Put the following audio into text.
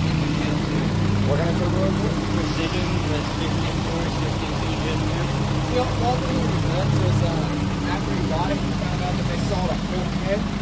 the kit too. What kind of turbo is it? Precision with 15 force, 15 speed just now. You know, one thing he was nuts was um, after he bought it, he found out that they sold a full kit